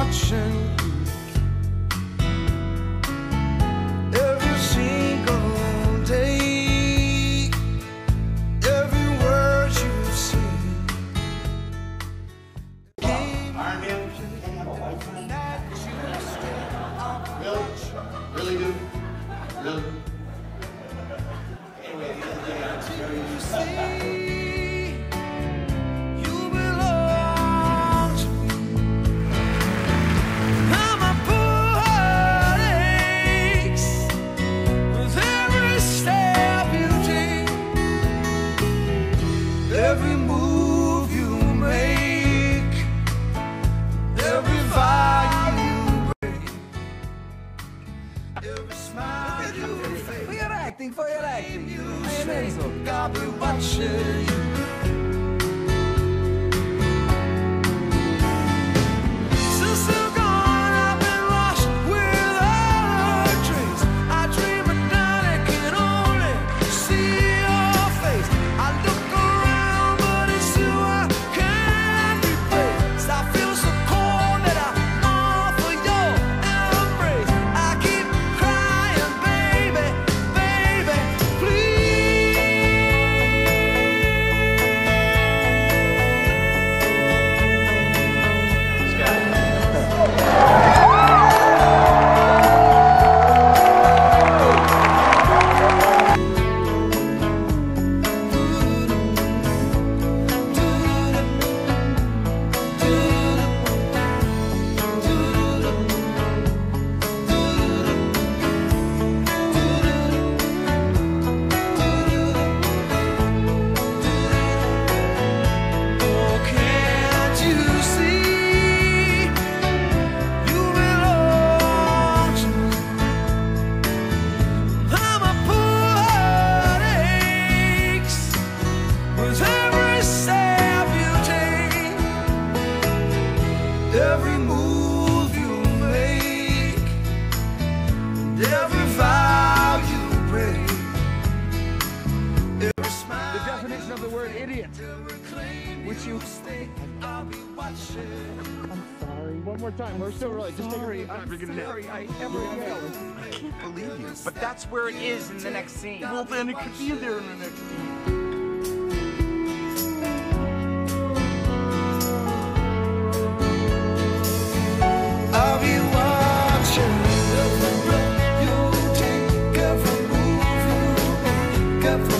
watching. Vincenzo. God be watching you. of the word idiot. Which you. I'm sorry. One more time. We're still really. Just take a read. I'm sorry. I can't believe you. But that's where it is in the next scene. Well, then it could be there in the next scene. up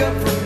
up from